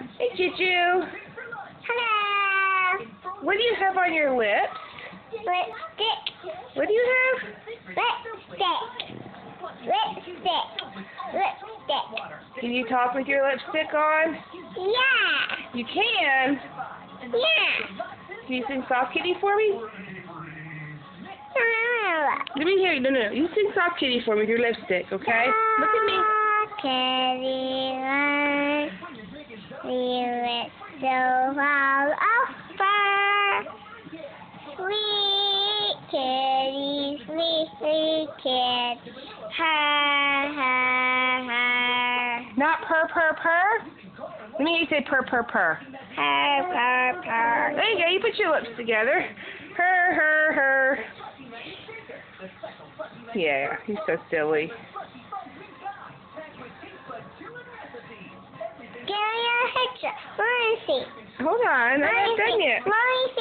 Hey, Juju. Hello. What do you have on your lips? Lipstick. What do you have? Lipstick. Lipstick. Lipstick. Can you talk with your lipstick on? Yeah. You can. Yeah. Can you sing Soft Kitty for me? Let me hear you. No, no, no. You sing Soft Kitty for me with your lipstick, okay? Look at me. Kitty it so all over. Oh, sweet kitty, sweet, sweet kid. Ha, ha, ha. Not purr, purr, purr? Let me hear you say purr, purr, purr. Purr, purr, purr. There you go. You put your lips together. Her, her, her. Yeah, he's so silly. Picture. Let me see. Hold on. I'm me not done yet. Let me see